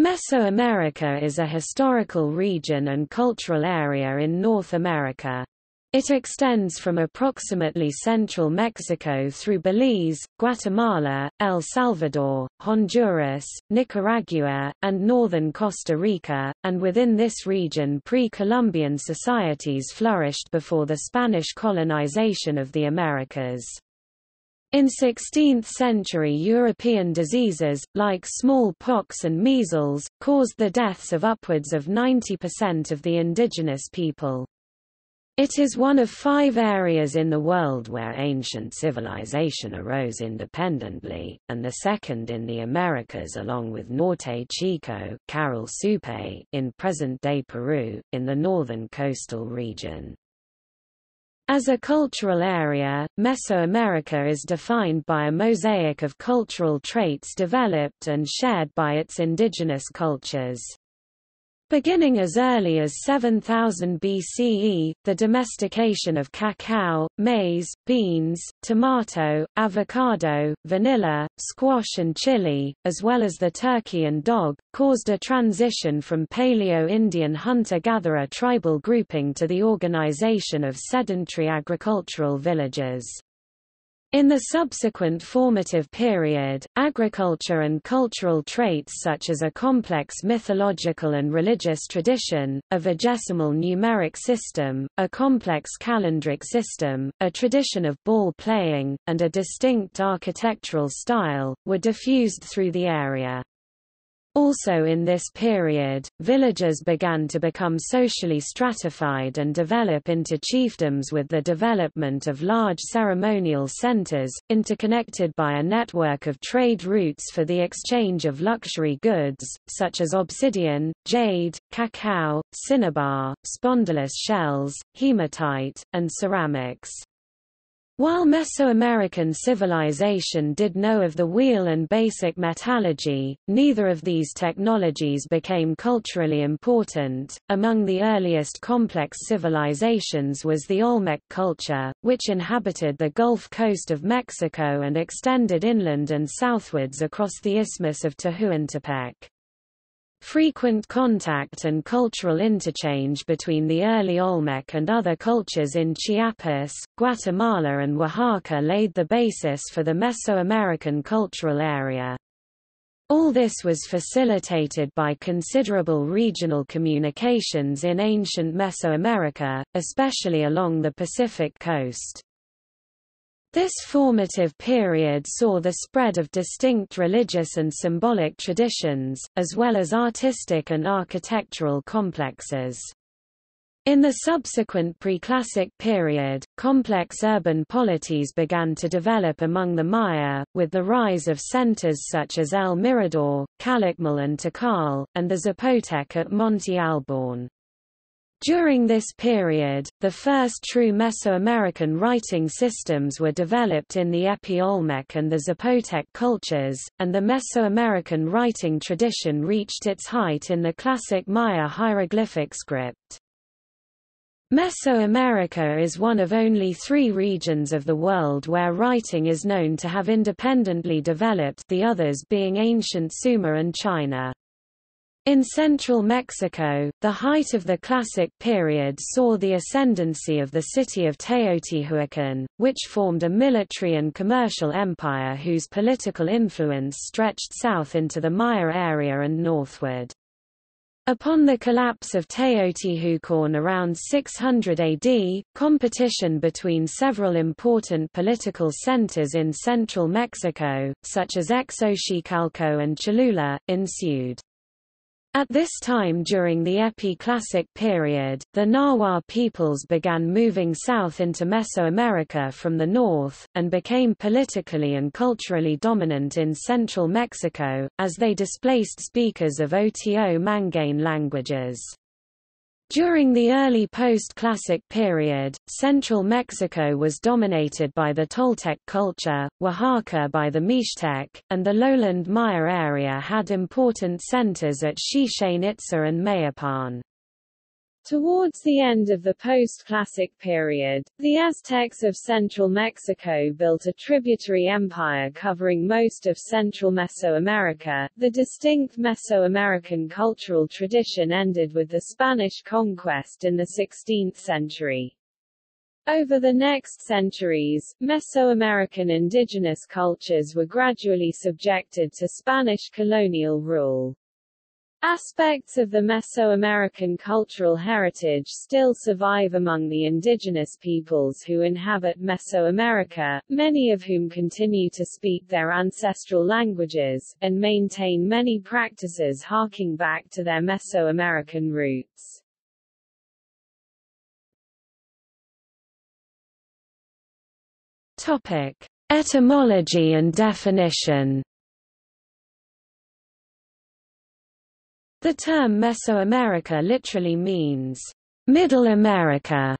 Mesoamerica is a historical region and cultural area in North America. It extends from approximately central Mexico through Belize, Guatemala, El Salvador, Honduras, Nicaragua, and northern Costa Rica, and within this region pre-Columbian societies flourished before the Spanish colonization of the Americas. In 16th-century European diseases, like smallpox and measles, caused the deaths of upwards of 90% of the indigenous people. It is one of five areas in the world where ancient civilization arose independently, and the second in the Americas along with Norte Chico Caral Supe in present-day Peru, in the northern coastal region. As a cultural area, Mesoamerica is defined by a mosaic of cultural traits developed and shared by its indigenous cultures. Beginning as early as 7000 BCE, the domestication of cacao, maize, beans, tomato, avocado, vanilla, squash and chili, as well as the turkey and dog, caused a transition from Paleo-Indian hunter-gatherer tribal grouping to the organization of sedentary agricultural villages. In the subsequent formative period, agriculture and cultural traits such as a complex mythological and religious tradition, a vigesimal numeric system, a complex calendric system, a tradition of ball playing, and a distinct architectural style, were diffused through the area. Also in this period, villages began to become socially stratified and develop into chiefdoms with the development of large ceremonial centers, interconnected by a network of trade routes for the exchange of luxury goods, such as obsidian, jade, cacao, cinnabar, spondylus shells, hematite, and ceramics. While Mesoamerican civilization did know of the wheel and basic metallurgy, neither of these technologies became culturally important. Among the earliest complex civilizations was the Olmec culture, which inhabited the Gulf Coast of Mexico and extended inland and southwards across the Isthmus of Tehuantepec. Frequent contact and cultural interchange between the early Olmec and other cultures in Chiapas, Guatemala and Oaxaca laid the basis for the Mesoamerican cultural area. All this was facilitated by considerable regional communications in ancient Mesoamerica, especially along the Pacific coast. This formative period saw the spread of distinct religious and symbolic traditions, as well as artistic and architectural complexes. In the subsequent preclassic period, complex urban polities began to develop among the Maya, with the rise of centers such as El Mirador, Calakmul and Tikal, and the Zapotec at Monte Alban. During this period, the first true Mesoamerican writing systems were developed in the Epi-Olmec and the Zapotec cultures, and the Mesoamerican writing tradition reached its height in the classic Maya hieroglyphic script. Mesoamerica is one of only three regions of the world where writing is known to have independently developed the others being ancient Sumer and China. In central Mexico, the height of the Classic period saw the ascendancy of the city of Teotihuacan, which formed a military and commercial empire whose political influence stretched south into the Maya area and northward. Upon the collapse of Teotihuacan around 600 AD, competition between several important political centers in central Mexico, such as Xochicalco and Cholula, ensued. At this time during the Epi-Classic period, the Nahua peoples began moving south into Mesoamerica from the north, and became politically and culturally dominant in central Mexico, as they displaced speakers of Oto-Manguean languages. During the early post-classic period, central Mexico was dominated by the Toltec culture, Oaxaca by the Mixtec, and the lowland Maya area had important centers at Chichen Itza and Mayapan. Towards the end of the post-classic period, the Aztecs of central Mexico built a tributary empire covering most of central Mesoamerica. The distinct Mesoamerican cultural tradition ended with the Spanish conquest in the 16th century. Over the next centuries, Mesoamerican indigenous cultures were gradually subjected to Spanish colonial rule. Aspects of the Mesoamerican cultural heritage still survive among the indigenous peoples who inhabit Mesoamerica, many of whom continue to speak their ancestral languages, and maintain many practices harking back to their Mesoamerican roots. Topic. Etymology and definition The term Mesoamerica literally means Middle America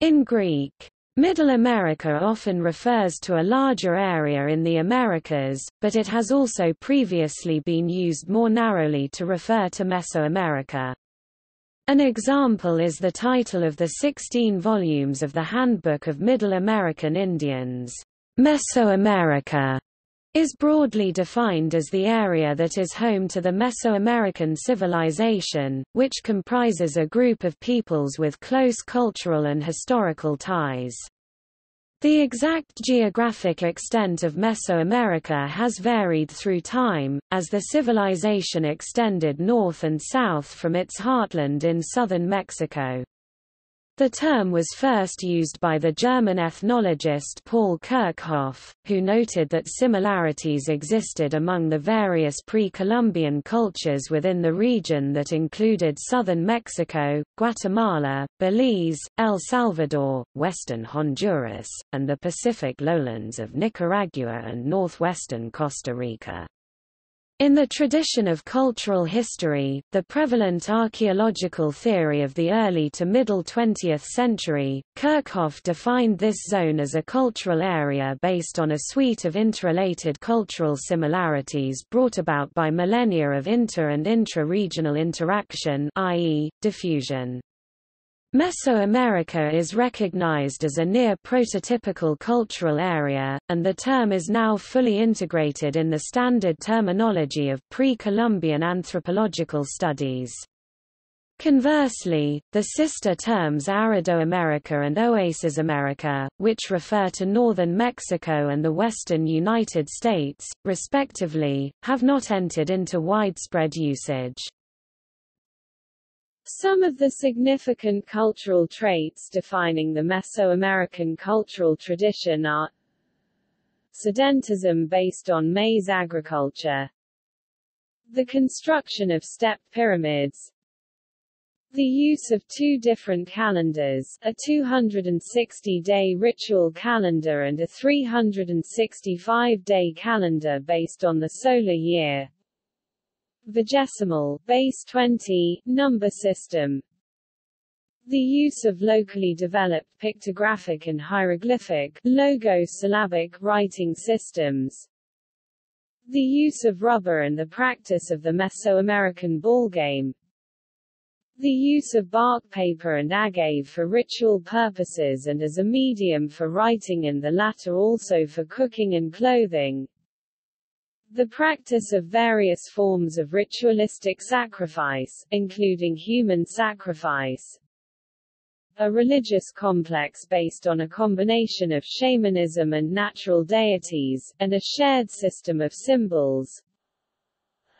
in Greek. Middle America often refers to a larger area in the Americas, but it has also previously been used more narrowly to refer to Mesoamerica. An example is the title of the 16 volumes of the Handbook of Middle American Indians, Mesoamerica, is broadly defined as the area that is home to the Mesoamerican civilization, which comprises a group of peoples with close cultural and historical ties. The exact geographic extent of Mesoamerica has varied through time, as the civilization extended north and south from its heartland in southern Mexico. The term was first used by the German ethnologist Paul Kirchhoff, who noted that similarities existed among the various pre-Columbian cultures within the region that included southern Mexico, Guatemala, Belize, El Salvador, western Honduras, and the Pacific lowlands of Nicaragua and northwestern Costa Rica. In the tradition of cultural history, the prevalent archaeological theory of the early to middle 20th century, Kirchhoff defined this zone as a cultural area based on a suite of interrelated cultural similarities brought about by millennia of inter- and intra-regional interaction i.e., diffusion. Mesoamerica is recognized as a near prototypical cultural area, and the term is now fully integrated in the standard terminology of pre-Columbian anthropological studies. Conversely, the sister terms Aridoamerica and Oasisamerica, which refer to northern Mexico and the western United States, respectively, have not entered into widespread usage. Some of the significant cultural traits defining the Mesoamerican cultural tradition are sedentism based on maize agriculture, the construction of step pyramids, the use of two different calendars, a 260-day ritual calendar and a 365-day calendar based on the solar year, vigesimal, base 20, number system. The use of locally developed pictographic and hieroglyphic, logo-syllabic writing systems. The use of rubber and the practice of the Mesoamerican ballgame. The use of bark paper and agave for ritual purposes and as a medium for writing and the latter also for cooking and clothing. The practice of various forms of ritualistic sacrifice, including human sacrifice, a religious complex based on a combination of shamanism and natural deities, and a shared system of symbols,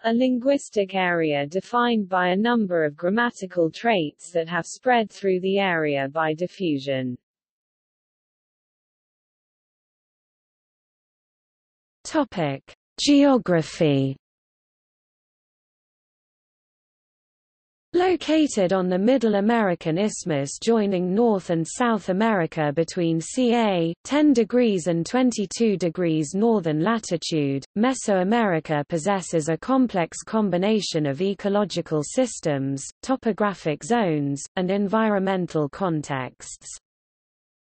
a linguistic area defined by a number of grammatical traits that have spread through the area by diffusion. Topic. Geography Located on the Middle American Isthmus joining North and South America between ca. 10 degrees and 22 degrees northern latitude, Mesoamerica possesses a complex combination of ecological systems, topographic zones, and environmental contexts.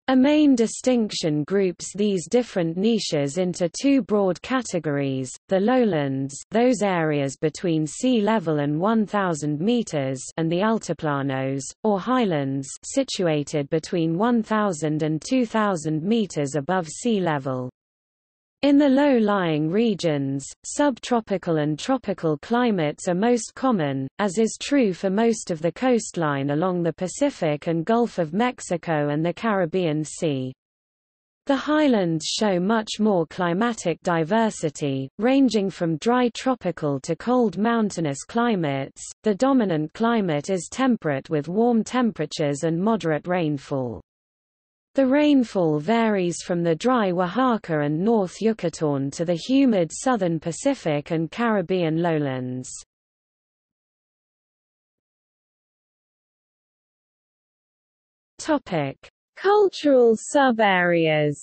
A main distinction groups these different niches into two broad categories, the lowlands those areas between sea level and 1,000 meters and the altiplanos, or highlands situated between 1,000 and 2,000 meters above sea level. In the low-lying regions, subtropical and tropical climates are most common, as is true for most of the coastline along the Pacific and Gulf of Mexico and the Caribbean Sea. The highlands show much more climatic diversity, ranging from dry tropical to cold mountainous climates. The dominant climate is temperate with warm temperatures and moderate rainfall. The rainfall varies from the dry Oaxaca and North Yucatán to the humid southern Pacific and Caribbean lowlands. Topic: Cultural subareas.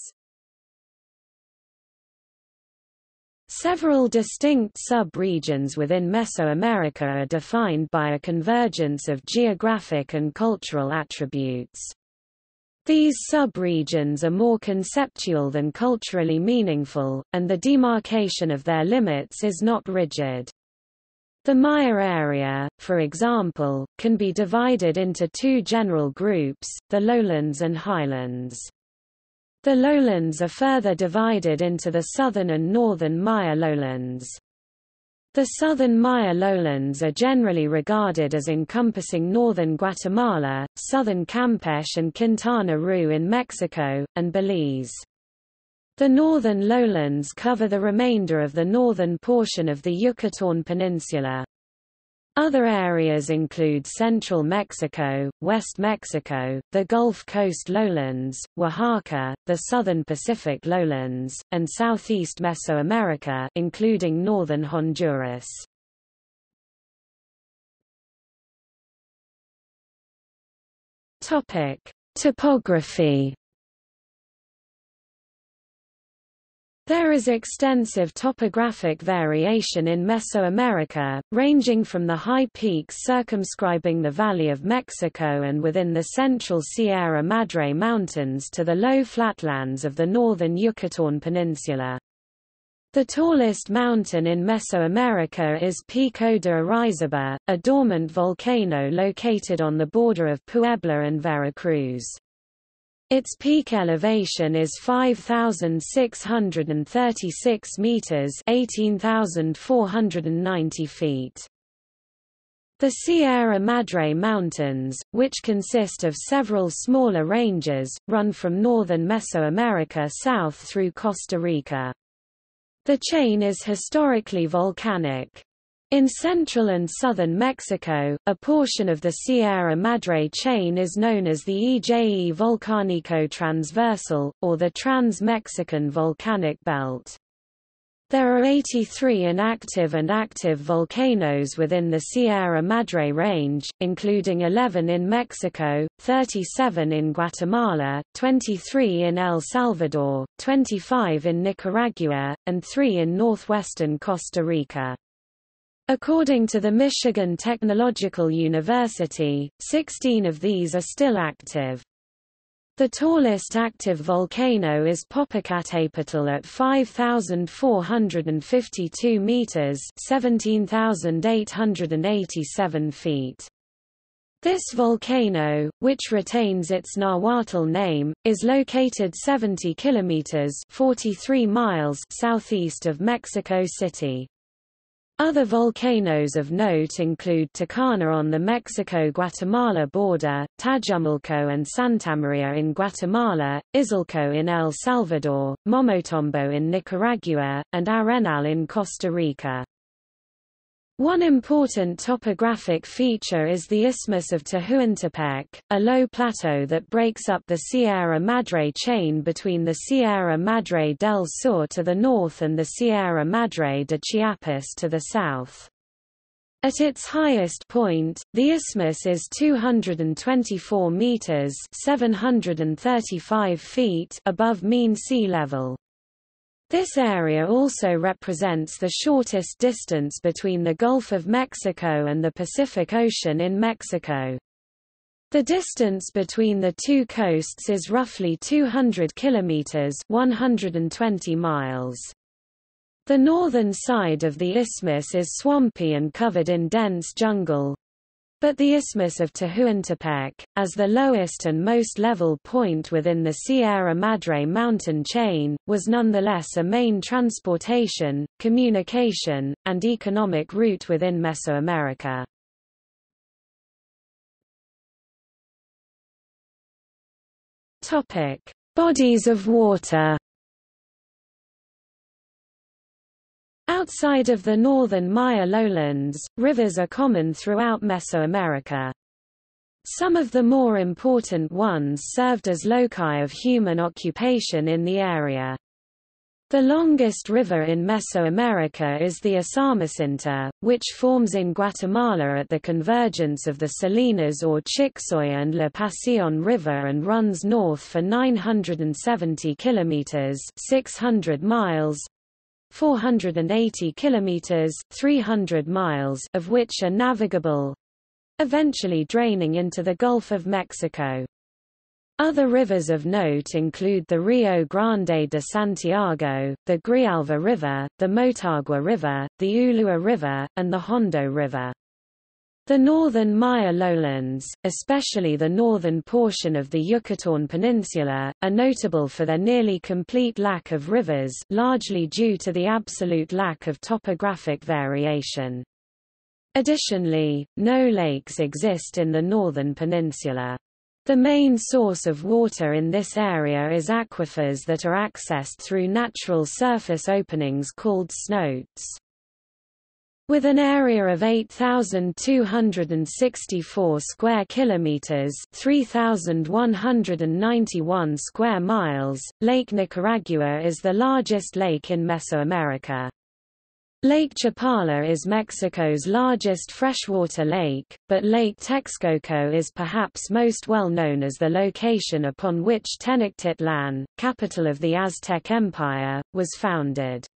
Several distinct sub-regions within Mesoamerica are defined by a convergence of geographic and cultural attributes. These sub-regions are more conceptual than culturally meaningful, and the demarcation of their limits is not rigid. The Maya area, for example, can be divided into two general groups, the lowlands and highlands. The lowlands are further divided into the southern and northern Maya lowlands. The southern Maya lowlands are generally regarded as encompassing northern Guatemala, southern Campeche and Quintana Roo in Mexico, and Belize. The northern lowlands cover the remainder of the northern portion of the Yucatán Peninsula. Other areas include central Mexico, West Mexico, the Gulf Coast lowlands, Oaxaca, the southern Pacific lowlands, and southeast Mesoamerica including northern Honduras. Topic: Topography There is extensive topographic variation in Mesoamerica, ranging from the high peaks circumscribing the Valley of Mexico and within the central Sierra Madre Mountains to the low flatlands of the northern Yucatán Peninsula. The tallest mountain in Mesoamerica is Pico de Orizaba, a dormant volcano located on the border of Puebla and Veracruz. Its peak elevation is 5,636 meters (18,490 feet). The Sierra Madre Mountains, which consist of several smaller ranges, run from northern Mesoamerica south through Costa Rica. The chain is historically volcanic. In central and southern Mexico, a portion of the Sierra Madre chain is known as the EJE Volcánico Transversal, or the Trans-Mexican Volcanic Belt. There are 83 inactive and active volcanoes within the Sierra Madre Range, including 11 in Mexico, 37 in Guatemala, 23 in El Salvador, 25 in Nicaragua, and 3 in northwestern Costa Rica. According to the Michigan Technological University, 16 of these are still active. The tallest active volcano is Popocatépetl at 5,452 meters (17,887 feet). This volcano, which retains its Nahuatl name, is located 70 kilometers (43 miles) southeast of Mexico City. Other volcanoes of note include Tacana on the Mexico-Guatemala border, Tajumulco and Santamaria in Guatemala, Izalco in El Salvador, Momotombo in Nicaragua, and Arenal in Costa Rica. One important topographic feature is the Isthmus of Tehuantepec, a low plateau that breaks up the Sierra Madre chain between the Sierra Madre del Sur to the north and the Sierra Madre de Chiapas to the south. At its highest point, the isthmus is 224 meters (735 feet) above mean sea level. This area also represents the shortest distance between the Gulf of Mexico and the Pacific Ocean in Mexico. The distance between the two coasts is roughly 200 kilometers, 120 miles. The northern side of the isthmus is swampy and covered in dense jungle, but the Isthmus of Tehuantepec, as the lowest and most level point within the Sierra Madre mountain chain, was nonetheless a main transportation, communication, and economic route within Mesoamerica. Bodies of water. Outside of the northern Maya lowlands, rivers are common throughout Mesoamerica. Some of the more important ones served as loci of human occupation in the area. The longest river in Mesoamerica is the Usumacinta, which forms in Guatemala at the convergence of the Salinas or Chicxulub and La Pasión River and runs north for 970 kilometers (600 miles) 480 kilometers 300 miles of which are navigable eventually draining into the Gulf of Mexico. Other rivers of note include the Rio Grande de Santiago, the Grijalva River, the Motagua River, the Ulua River, and the Hondo River. The northern Maya lowlands, especially the northern portion of the Yucatán Peninsula, are notable for their nearly complete lack of rivers largely due to the absolute lack of topographic variation. Additionally, no lakes exist in the northern peninsula. The main source of water in this area is aquifers that are accessed through natural surface openings called cenotes. With an area of 8264 square kilometers, 3191 square miles, Lake Nicaragua is the largest lake in Mesoamerica. Lake Chapala is Mexico's largest freshwater lake, but Lake Texcoco is perhaps most well known as the location upon which Tenochtitlan, capital of the Aztec Empire, was founded.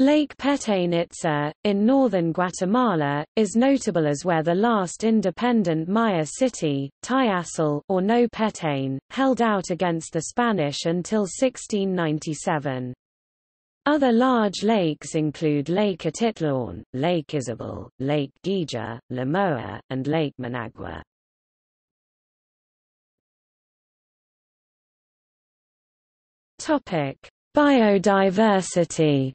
Lake Petén Itzá, in northern Guatemala, is notable as where the last independent Maya city, Tayasal or Nojpetén, held out against the Spanish until 1697. Other large lakes include Lake Atitlan, Lake Izabal, Lake Güija, Lamoa, and Lake Managua. Biodiversity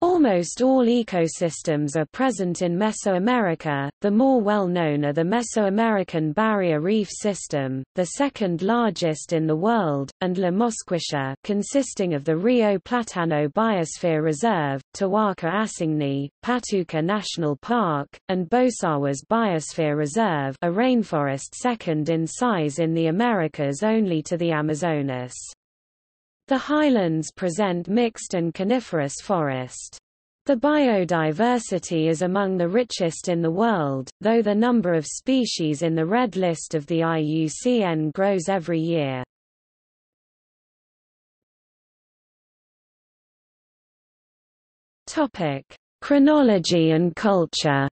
Almost all ecosystems are present in Mesoamerica, the more well-known are the Mesoamerican Barrier Reef System, the second largest in the world, and La Mosquitia consisting of the Rio Platano Biosphere Reserve, Tawahka Asangni, Patuca National Park, and Bosawas Biosphere Reserve a rainforest second in size in the Americas only to the Amazonas. The highlands present mixed and coniferous forest. The biodiversity is among the richest in the world, though the number of species in the red list of the IUCN grows every year. Topic: Chronology and culture.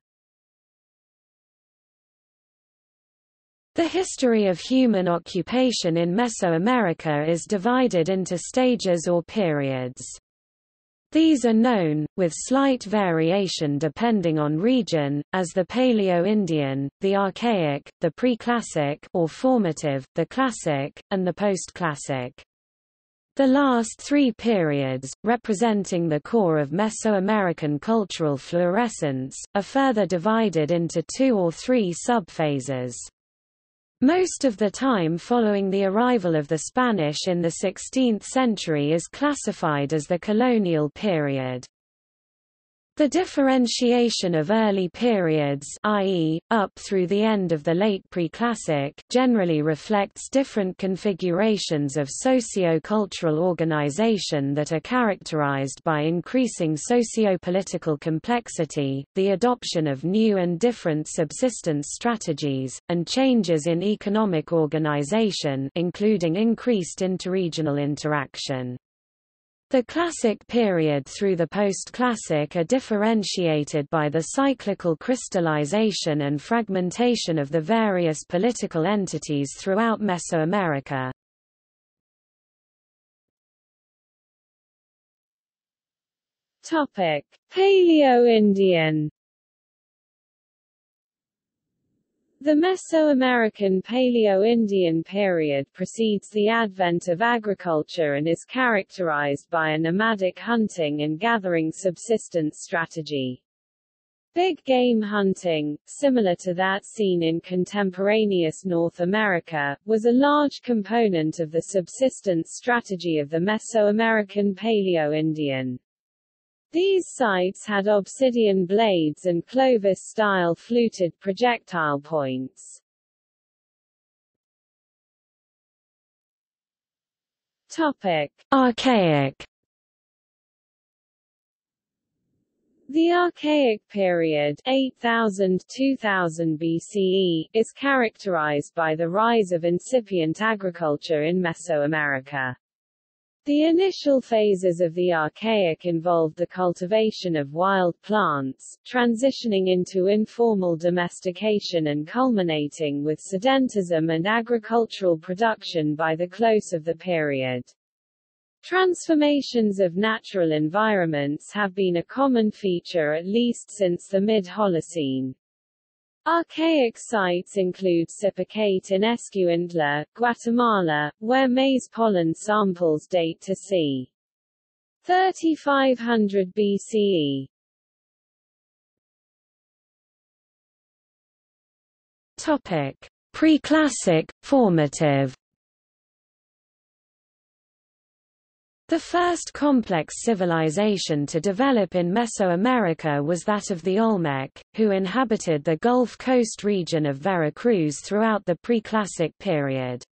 The history of human occupation in Mesoamerica is divided into stages or periods. These are known, with slight variation depending on region, as the Paleo-Indian, the Archaic, the Preclassic or formative, the Classic, and the Postclassic. The last three periods, representing the core of Mesoamerican cultural fluorescence, are further divided into two or three subphases. Most of the time following the arrival of the Spanish in the 16th century is classified as the colonial period. The differentiation of early periods i.e., up through the end of the late Preclassic generally reflects different configurations of socio-cultural organization that are characterized by increasing socio-political complexity, the adoption of new and different subsistence strategies, and changes in economic organization including increased interregional interaction. The Classic period through the Post-Classic are differentiated by the cyclical crystallization and fragmentation of the various political entities throughout Mesoamerica. Paleo-Indian The Mesoamerican Paleo-Indian period precedes the advent of agriculture and is characterized by a nomadic hunting and gathering subsistence strategy. Big game hunting, similar to that seen in contemporaneous North America, was a large component of the subsistence strategy of the Mesoamerican Paleo-Indian. These sites had obsidian blades and Clovis-style fluted projectile points. Topic: Archaic. The Archaic period 8000–2000 BCE is characterized by the rise of incipient agriculture in Mesoamerica. The initial phases of the Archaic involved the cultivation of wild plants, transitioning into informal domestication and culminating with sedentism and agricultural production by the close of the period. Transformations of natural environments have been a common feature at least since the mid-Holocene. Archaic sites include Sipacate in Escuintla, Guatemala, where maize pollen samples date to c. 3500 BCE. Topic: Pre-classic, formative. The first complex civilization to develop in Mesoamerica was that of the Olmec, who inhabited the Gulf Coast region of Veracruz throughout the pre-classic period.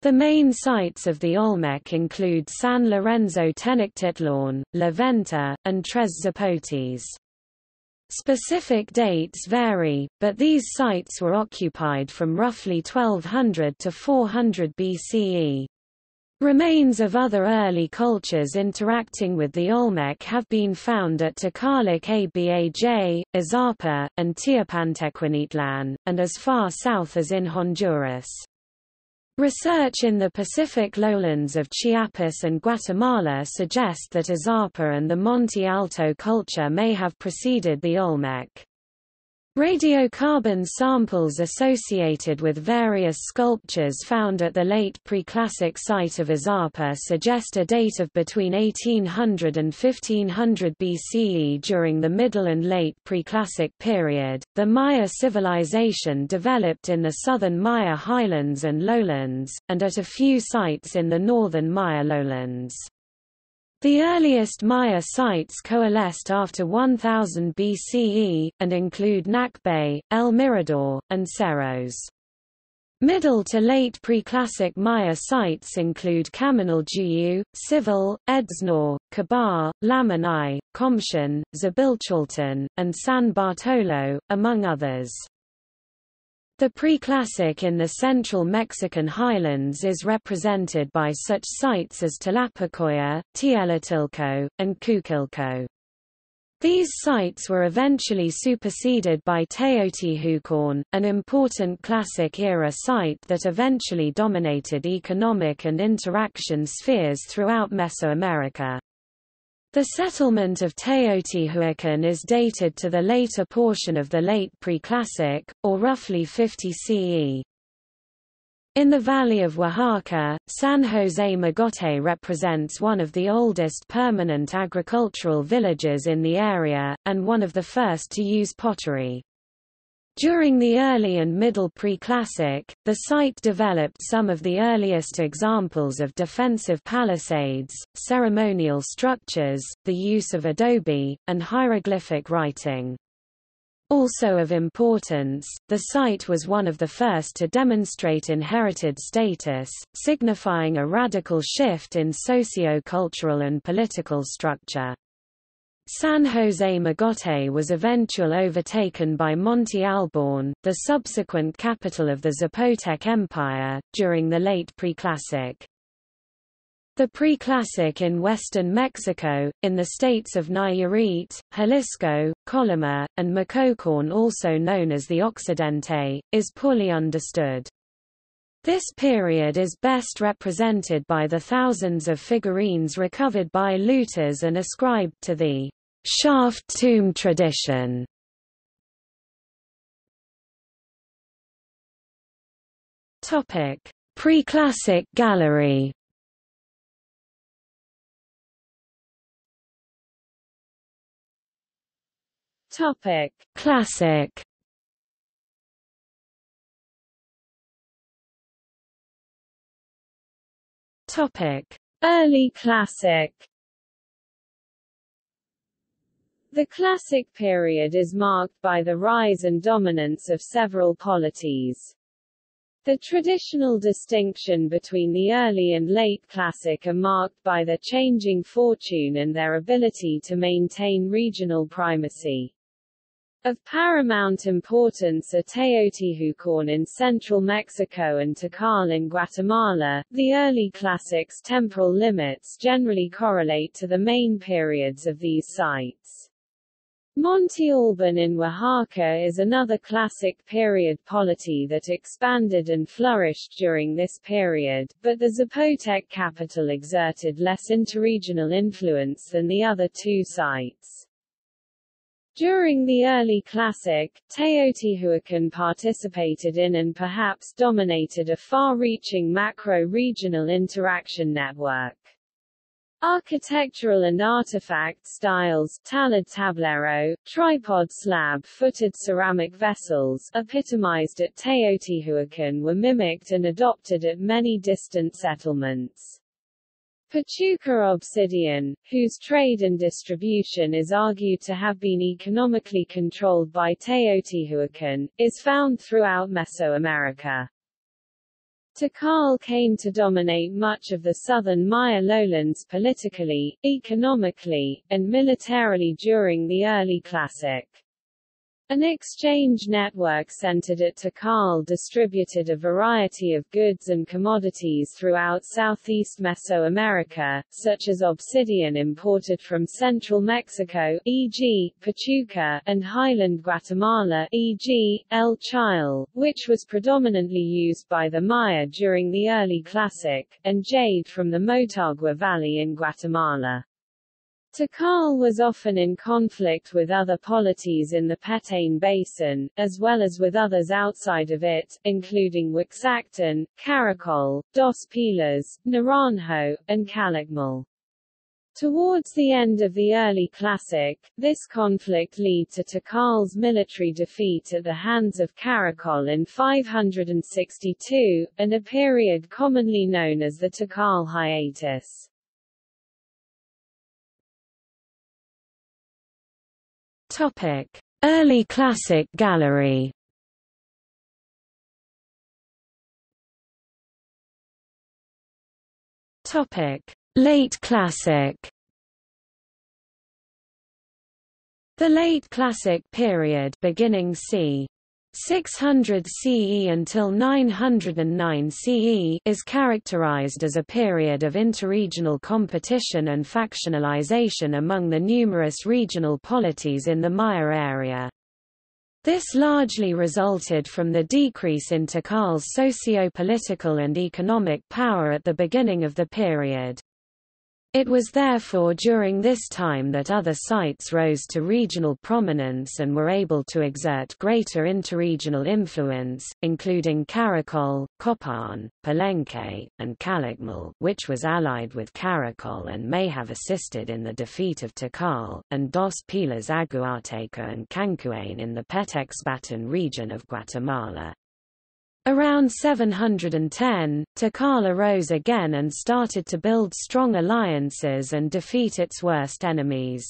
The main sites of the Olmec include San Lorenzo Tenochtitlan, La Venta, and Tres Zapotes. Specific dates vary, but these sites were occupied from roughly 1200 to 400 BCE. Remains of other early cultures interacting with the Olmec have been found at Takalik Abaj, Izapa, and Teopantecuanitlan, and as far south as in Honduras. Research in the Pacific lowlands of Chiapas and Guatemala suggest that Izapa and the Monte Alto culture may have preceded the Olmec. Radiocarbon samples associated with various sculptures found at the late Preclassic site of Izapa suggest a date of between 1800 and 1500 BCE during the Middle and Late Preclassic period. The Maya civilization developed in the southern Maya highlands and lowlands, and at a few sites in the northern Maya lowlands. The earliest Maya sites coalesced after 1000 BCE, and include Nakbe, El Mirador, and Cerros. Middle to late preclassic Maya sites include Kaminaljuyu, Cival, Edzná, Kabar, Lamanai, Komchén, Dzibilchaltun, and San Bartolo, among others. The preclassic in the central Mexican highlands is represented by such sites as Tlapacoya, Tlatilco, and Cuicuilco. These sites were eventually superseded by Teotihuacan, an important Classic-era site that eventually dominated economic and interaction spheres throughout Mesoamerica. The settlement of Teotihuacan is dated to the later portion of the late Preclassic, or roughly 50 CE. In the valley of Oaxaca, San José Mogote represents one of the oldest permanent agricultural villages in the area, and one of the first to use pottery. During the early and middle Preclassic, the site developed some of the earliest examples of defensive palisades, ceremonial structures, the use of adobe, and hieroglyphic writing. Also of importance, the site was one of the first to demonstrate inherited status, signifying a radical shift in socio-cultural and political structure. San José Mogote was eventually overtaken by Monte Alban, the subsequent capital of the Zapotec Empire, during the late Preclassic. The Preclassic in western Mexico, in the states of Nayarit, Jalisco, Colima, and Michoacán also known as the Occidente, is poorly understood. This period is best represented by the thousands of figurines recovered by looters and ascribed to the shaft tomb tradition. Topic: Pre-classic gallery. Topic: Classic. Topic: Early Classic. The Classic period is marked by the rise and dominance of several polities. The traditional distinction between the early and late Classic are marked by their changing fortune and their ability to maintain regional primacy. Of paramount importance are Teotihuacan in central Mexico and Tikal in Guatemala. The early classics' temporal limits generally correlate to the main periods of these sites. Monte Alban in Oaxaca is another classic period polity that expanded and flourished during this period, but the Zapotec capital exerted less interregional influence than the other two sites. During the early Classic, Teotihuacan participated in and perhaps dominated a far-reaching macro-regional interaction network. Architectural and artifact styles talud tablero, tripod slab-footed ceramic vessels epitomized at Teotihuacan were mimicked and adopted at many distant settlements. Pachuca obsidian, whose trade and distribution is argued to have been economically controlled by Teotihuacan, is found throughout Mesoamerica. Tikal came to dominate much of the southern Maya lowlands politically, economically, and militarily during the early Classic. An exchange network centered at Tikal distributed a variety of goods and commodities throughout southeast Mesoamerica, such as obsidian imported from central Mexico e.g., Pachuca, and highland Guatemala e.g., El Chayal, which was predominantly used by the Maya during the early Classic, and jade from the Motagua Valley in Guatemala. Tikal was often in conflict with other polities in the Petén Basin, as well as with others outside of it, including Uaxactun, Caracol, Dos Pilas, Naranjo, and Calakmul. Towards the end of the early Classic, this conflict led to Tikal's military defeat at the hands of Caracol in 562, and a period commonly known as the Tikal hiatus. Topic: Early Classic Gallery. Topic: Late Classic. The Late Classic period beginning c. 600 CE until 909 CE is characterized as a period of interregional competition and factionalization among the numerous regional polities in the Maya area. This largely resulted from the decrease in Tikal's socio-political and economic power at the beginning of the period. It was therefore during this time that other sites rose to regional prominence and were able to exert greater interregional influence, including Caracol, Copan, Palenque, and Calakmul which was allied with Caracol and may have assisted in the defeat of Tikal, and Dos Pilas Aguateca and Cancuen in the Petexbatún region of Guatemala. Around 710, Tikal arose again and started to build strong alliances and defeat its worst enemies.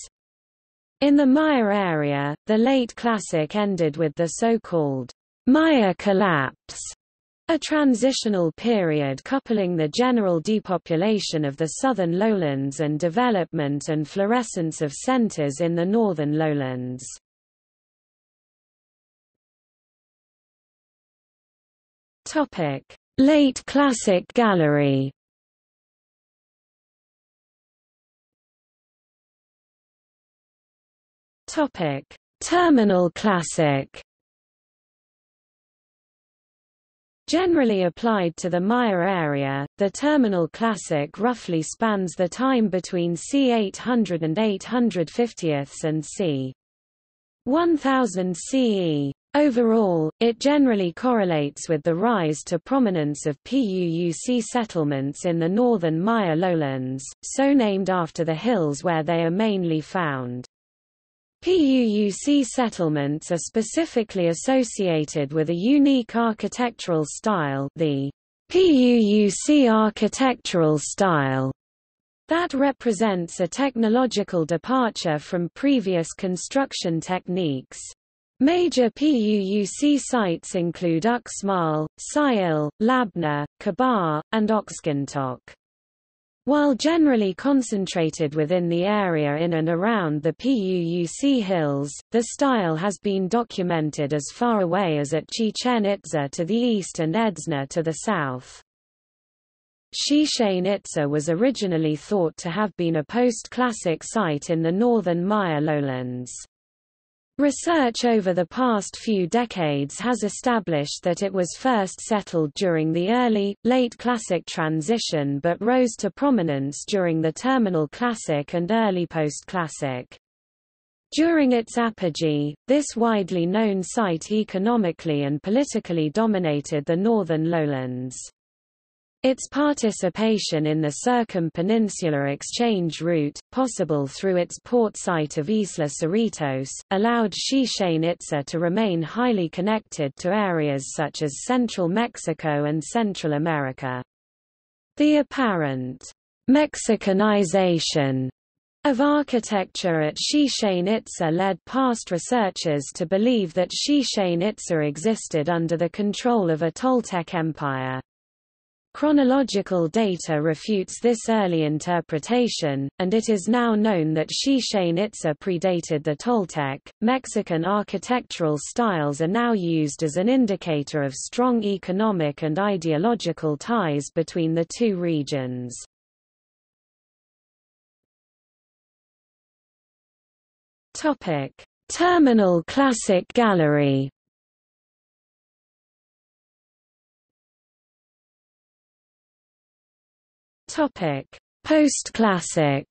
In the Maya area, the late Classic ended with the so-called Maya collapse, a transitional period coupling the general depopulation of the southern lowlands and development and florescence of centers in the northern lowlands. Topic: Late Classic Gallery. Topic: Terminal Classic. Generally applied to the Maya area, the terminal classic roughly spans the time between c. 800 and 850 and c. 1000 CE. Overall, it generally correlates with the rise to prominence of PUUC settlements in the northern Maya lowlands, so named after the hills where they are mainly found. PUUC settlements are specifically associated with a unique architectural style the PUUC architectural style that represents a technological departure from previous construction techniques. Major PUUC sites include Uxmal, Sayil, Labna, Kabah, and Oxkintok. While generally concentrated within the area in and around the PUUC hills, the style has been documented as far away as at Chichen Itza to the east and Edzna to the south. Chichen Itza was originally thought to have been a post-classic site in the northern Maya lowlands. Research over the past few decades has established that it was first settled during the early, late Classic transition but rose to prominence during the Terminal Classic and early Post-Classic. During its apogee, this widely known site economically and politically dominated the northern lowlands. Its participation in the circum-peninsular exchange route, possible through its port site of Isla Cerritos, allowed Chichen Itza to remain highly connected to areas such as central Mexico and Central America. The apparent Mexicanization of architecture at Chichen Itza led past researchers to believe that Chichen Itza existed under the control of a Toltec empire. Chronological data refutes this early interpretation, and it is now known that Chichen Itza predated the Toltec. Mexican architectural styles are now used as an indicator of strong economic and ideological ties between the two regions. Topic: Terminal Classic Gallery Topic: Post-classic.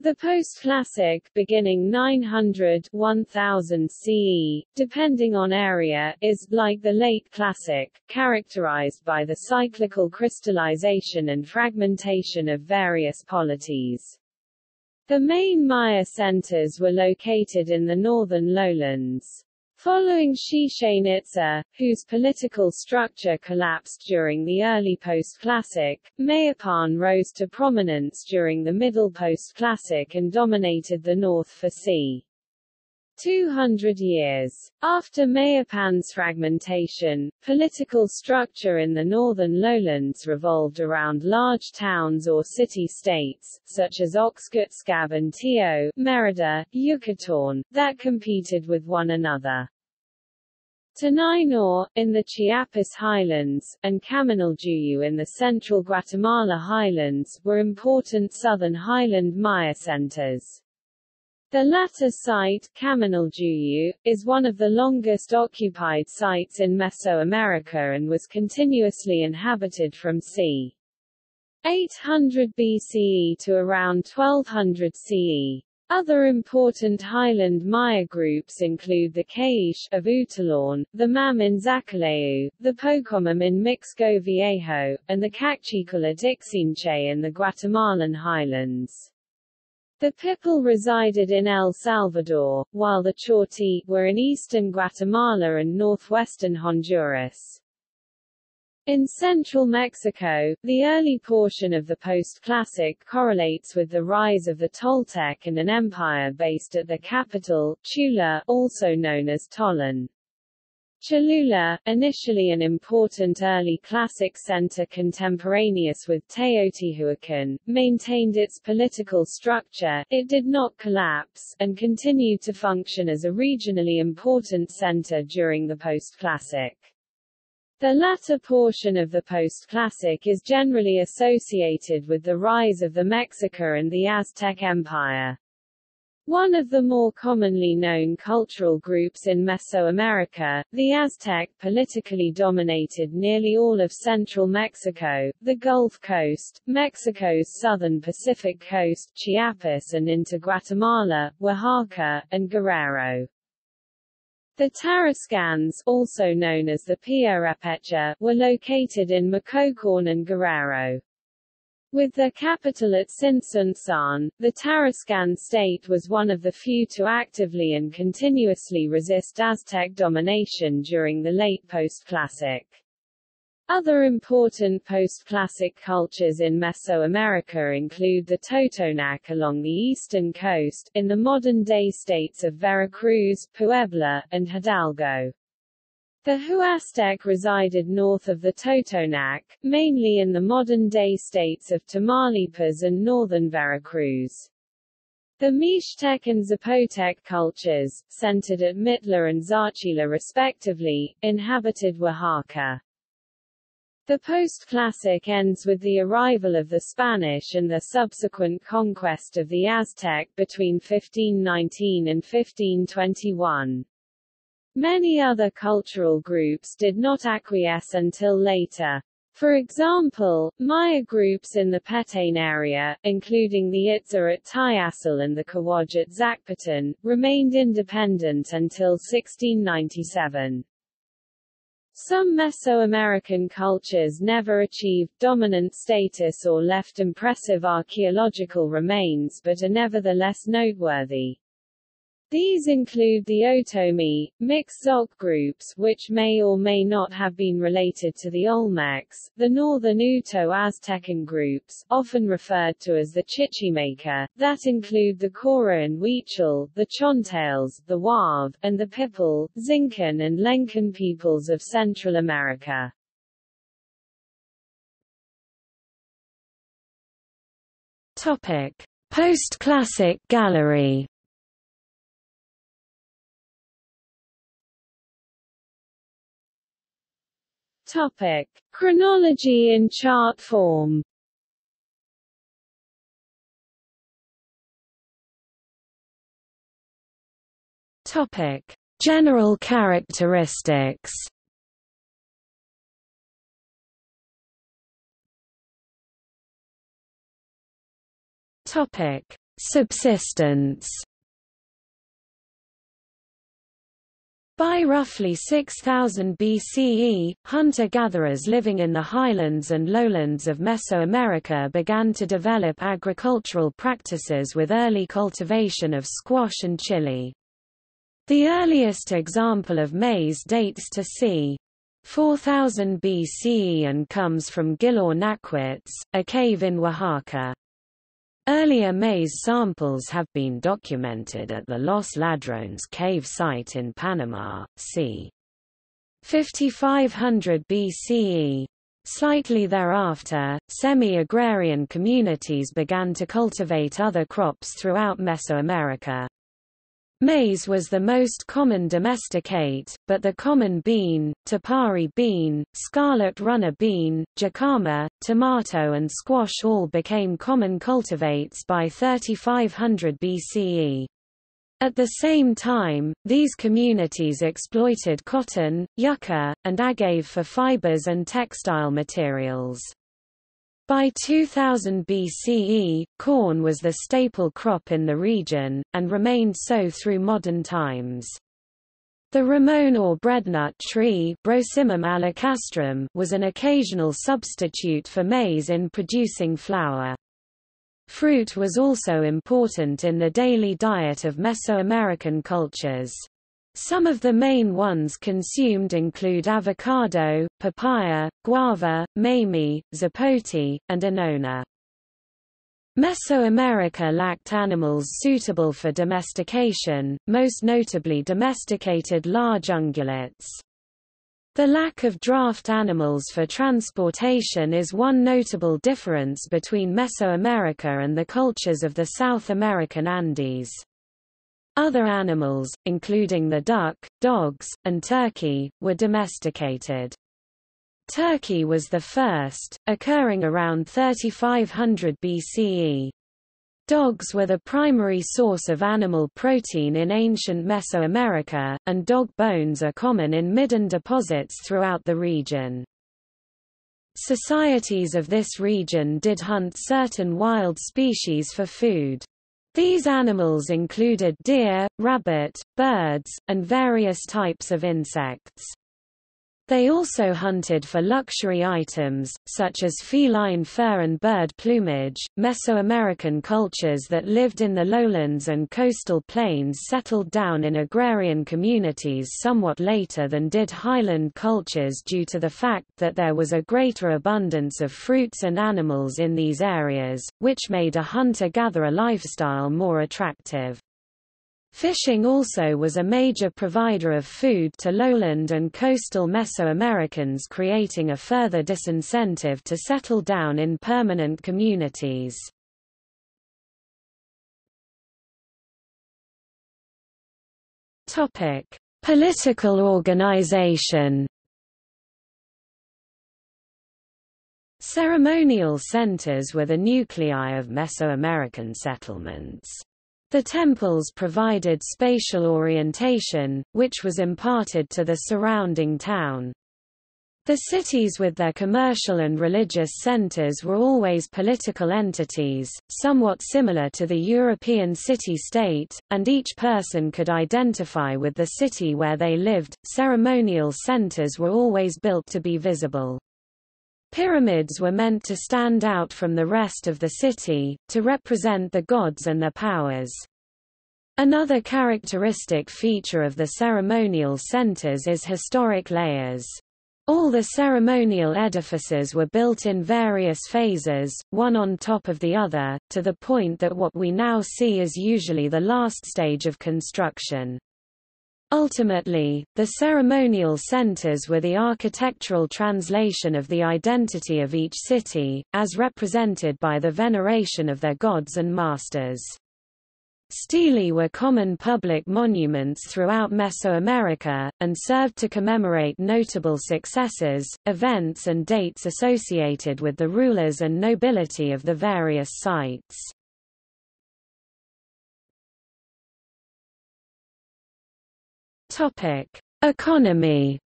The post-classic, beginning 900–1000 CE, depending on area, is, like the late classic, characterized by the cyclical crystallization and fragmentation of various polities. The main Maya centers were located in the northern lowlands. Following Chichen Itza, whose political structure collapsed during the early post-classic, Mayapan rose to prominence during the middle post-classic and dominated the north for c. 200 years. After Mayapan's fragmentation, political structure in the northern lowlands revolved around large towns or city-states, such as Oxkutzcab and Tiho, Merida, Yucatán, that competed with one another. Toniná, in the Chiapas highlands, and Kaminaljuyu in the central Guatemala highlands, were important southern highland Maya centers. The latter site, Kaminaljuyu, is one of the longest occupied sites in Mesoamerica and was continuously inhabited from c. 800 BCE to around 1200 CE. Other important highland Maya groups include the K'iche' of Utatlán, the Mam in Zaculeu, the Pocomam in Mixco Viejo, and the Kaqchikel at Iximche in the Guatemalan highlands. The Pipil resided in El Salvador, while the Chorti were in eastern Guatemala and northwestern Honduras. In central Mexico, the early portion of the post-classic correlates with the rise of the Toltec and an empire based at the capital, Tula, also known as Tollan. Cholula, initially an important early classic center contemporaneous with Teotihuacan, maintained its political structure, it did not collapse, and continued to function as a regionally important center during the post-classic. The latter portion of the post-classic is generally associated with the rise of the Mexica and the Aztec Empire. One of the more commonly known cultural groups in Mesoamerica, the Aztec politically dominated nearly all of central Mexico, the Gulf Coast, Mexico's southern Pacific coast, Chiapas and into Guatemala, Oaxaca, and Guerrero. The Tarascans, also known as the Purépecha, were located in Michoacán and Guerrero. With their capital at Tzintzuntzan, the Tarascan state was one of the few to actively and continuously resist Aztec domination during the late post-classic. Other important post-classic cultures in Mesoamerica include the Totonac along the eastern coast, in the modern-day states of Veracruz, Puebla, and Hidalgo. The Huastec resided north of the Totonac, mainly in the modern-day states of Tamaulipas and northern Veracruz. The Mixtec and Zapotec cultures, centered at Mitla and Zaachila respectively, inhabited Oaxaca. The post-classic ends with the arrival of the Spanish and the subsequent conquest of the Aztec between 1519 and 1521. Many other cultural groups did not acquiesce until later. For example, Maya groups in the Petén area, including the Itza at Tayasal and the Kowoj at Zacpetén, remained independent until 1697. Some Mesoamerican cultures never achieved dominant status or left impressive archaeological remains but are nevertheless noteworthy. These include the Otomi, Mixoc groups which may or may not have been related to the Olmecs, the northern Uto-Aztecan groups, often referred to as the Chichimeca, that include the Cora and Huichol, the Chontales, the Huave, and the Pipil, Xincan and Lencan peoples of Central America. Post-classic gallery Topic. Chronology in chart form Topic. General characteristics Topic. Subsistence By roughly 6000 BCE, hunter-gatherers living in the highlands and lowlands of Mesoamerica began to develop agricultural practices with early cultivation of squash and chili. The earliest example of maize dates to c. 4000 BCE and comes from Gilor a cave in Oaxaca. Earlier maize samples have been documented at the Los Ladrones cave site in Panama, c. 5500 BCE. Slightly thereafter, semi-agrarian communities began to cultivate other crops throughout Mesoamerica. Maize was the most common domesticate, but the common bean, tepary bean, scarlet runner bean, jicama, tomato and squash all became common cultivates by 3500 BCE. At the same time, these communities exploited cotton, yucca, and agave for fibers and textile materials. By 2000 BCE, corn was the staple crop in the region, and remained so through modern times. The ramon or breadnut tree was an occasional substitute for maize in producing flour. Fruit was also important in the daily diet of Mesoamerican cultures. Some of the main ones consumed include avocado, papaya, guava, mamey, zapote, and anona. Mesoamerica lacked animals suitable for domestication, most notably domesticated large ungulates. The lack of draft animals for transportation is one notable difference between Mesoamerica and the cultures of the South American Andes. Other animals, including the duck, dogs, and turkey, were domesticated. Turkey was the first, occurring around 3500 BCE. Dogs were the primary source of animal protein in ancient Mesoamerica, and dog bones are common in midden deposits throughout the region. Societies of this region did hunt certain wild species for food. These animals included deer, rabbit, birds, and various types of insects. They also hunted for luxury items, such as feline fur and bird plumage. Mesoamerican cultures that lived in the lowlands and coastal plains settled down in agrarian communities somewhat later than did highland cultures due to the fact that there was a greater abundance of fruits and animals in these areas, which made a hunter-gatherer lifestyle more attractive. Fishing also was a major provider of food to lowland and coastal Mesoamericans creating a further disincentive to settle down in permanent communities. Political organization Ceremonial centers were the nuclei of Mesoamerican settlements. The temples provided spatial orientation, which was imparted to the surrounding town. The cities with their commercial and religious centers were always political entities, somewhat similar to the European city-state, and each person could identify with the city where they lived. Ceremonial centers were always built to be visible. Pyramids were meant to stand out from the rest of the city, to represent the gods and their powers. Another characteristic feature of the ceremonial centers is historic layers. All the ceremonial edifices were built in various phases, one on top of the other, to the point that what we now see is usually the last stage of construction. Ultimately, the ceremonial centers were the architectural translation of the identity of each city, as represented by the veneration of their gods and masters. Stelae were common public monuments throughout Mesoamerica, and served to commemorate notable successes, events and dates associated with the rulers and nobility of the various sites. Topic: Economy.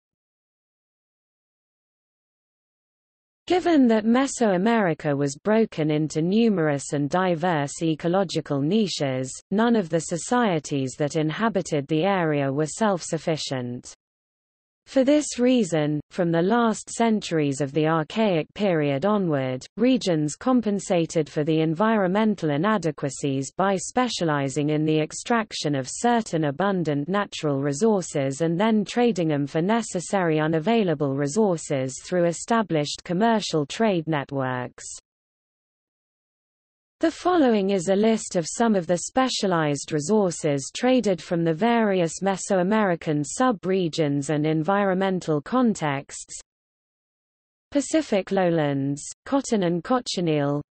Given that Mesoamerica was broken into numerous and diverse ecological niches, none of the societies that inhabited the area were self-sufficient. For this reason, from the last centuries of the Archaic period onward, regions compensated for the environmental inadequacies by specializing in the extraction of certain abundant natural resources and then trading them for necessary unavailable resources through established commercial trade networks. The following is a list of some of the specialized resources traded from the various Mesoamerican sub-regions and environmental contexts. Pacific lowlands, cotton and cochineal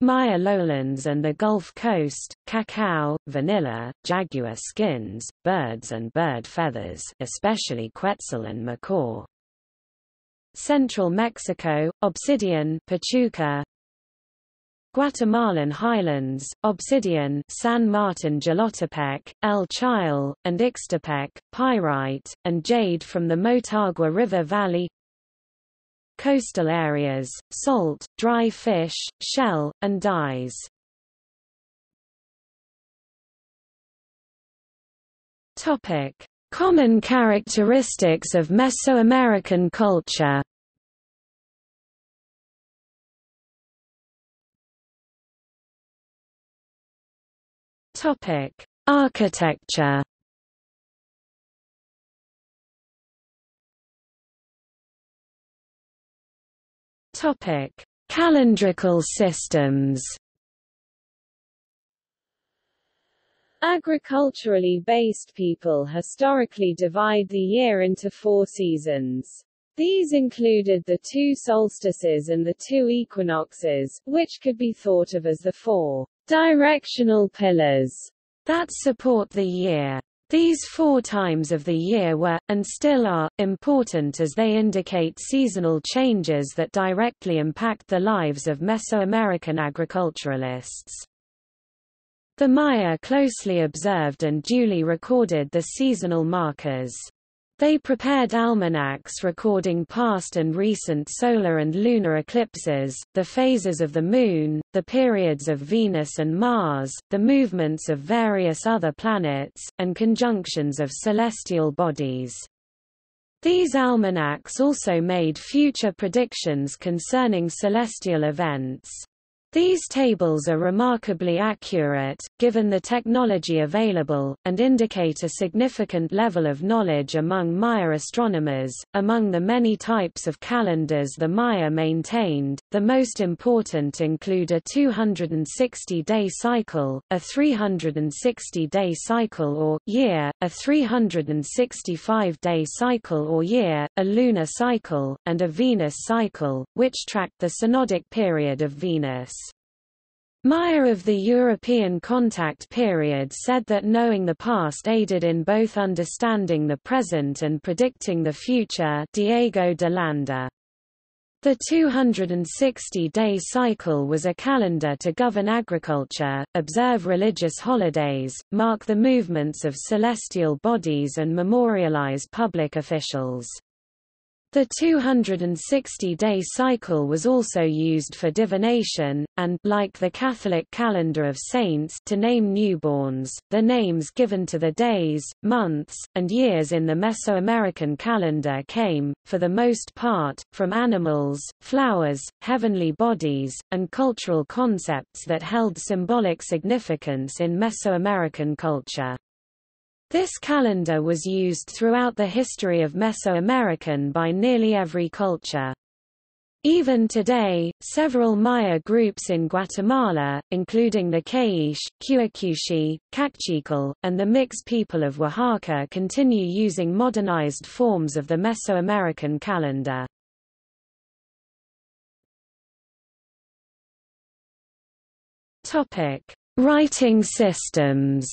Maya lowlands and the Gulf Coast, cacao, vanilla, jaguar skins, birds and bird feathers especially quetzal and macaw. Central Mexico, obsidian pachuca, Guatemalan highlands, obsidian San Martin Jilotepeque, El Chayal, and Ixtepeque, pyrite, and jade from the Motagua River Valley Coastal areas, salt, dry fish, shell, and dyes Topic. Common characteristics of Mesoamerican culture Topic: Architecture. Topic: Calendrical systems. Agriculturally based people historically divide the year into four seasons. These included the two solstices and the two equinoxes, which could be thought of as the four directional pillars that support the year. These four times of the year were, and still are, important as they indicate seasonal changes that directly impact the lives of Mesoamerican agriculturalists. The Maya closely observed and duly recorded the seasonal markers. They prepared almanacs recording past and recent solar and lunar eclipses, the phases of the Moon, the periods of Venus and Mars, the movements of various other planets, and conjunctions of celestial bodies. These almanacs also made future predictions concerning celestial events. These tables are remarkably accurate, given the technology available, and indicate a significant level of knowledge among Maya astronomers. Among the many types of calendars the Maya maintained, the most important include a 260-day cycle, a 360-day cycle or year, a 365-day cycle or year, a lunar cycle, and a Venus cycle, which tracked the synodic period of Venus. Maya of the European contact period said that knowing the past aided in both understanding the present and predicting the future Diego de Landa. The 260-day cycle was a calendar to govern agriculture, observe religious holidays, mark the movements of celestial bodies and memorialize public officials. The 260-day cycle was also used for divination, and like the Catholic calendar of saints to name newborns, the names given to the days, months, and years in the Mesoamerican calendar came, for the most part, from animals, flowers, heavenly bodies, and cultural concepts that held symbolic significance in Mesoamerican culture. This calendar was used throughout the history of Mesoamerican by nearly every culture. Even today, several Maya groups in Guatemala, including the K'iche', Q'eqchi', Kaqchikel, and the Mixe people of Oaxaca continue using modernized forms of the Mesoamerican calendar. Writing systems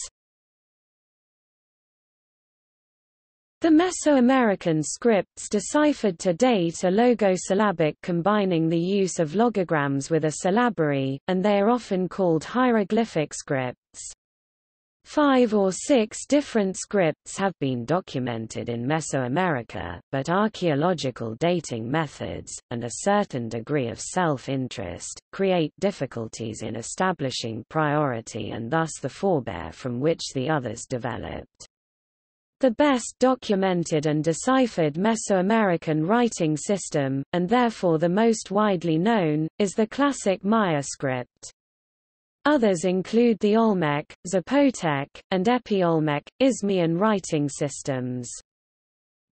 The Mesoamerican scripts deciphered to date are logosyllabic combining the use of logograms with a syllabary, and they are often called hieroglyphic scripts. Five or six different scripts have been documented in Mesoamerica, but archaeological dating methods, and a certain degree of self-interest, create difficulties in establishing priority and thus the forebear from which the others developed. The best documented and deciphered Mesoamerican writing system, and therefore the most widely known, is the classic Maya script. Others include the Olmec, Zapotec, and Epi-Olmec, Isthmian writing systems.